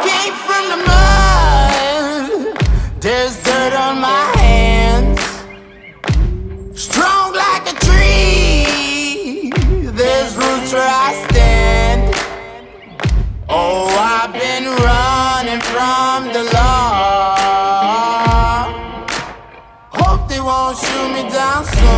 Straight from the mud, there's dirt on my hands. Strong like a tree, there's roots where I stand. Oh, I've been running from the law. Hope they won't shoot me down soon.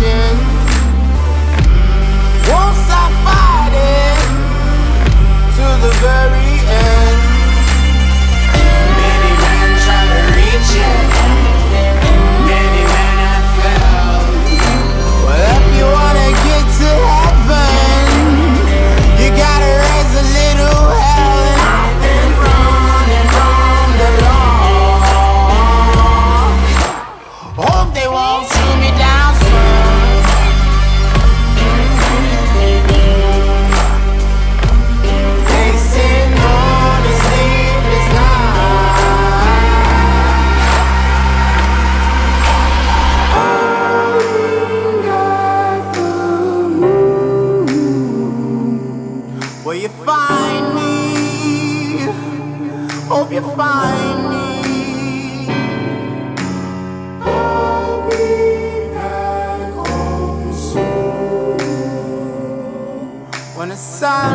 To Will you find me? Hope you find me. When the sun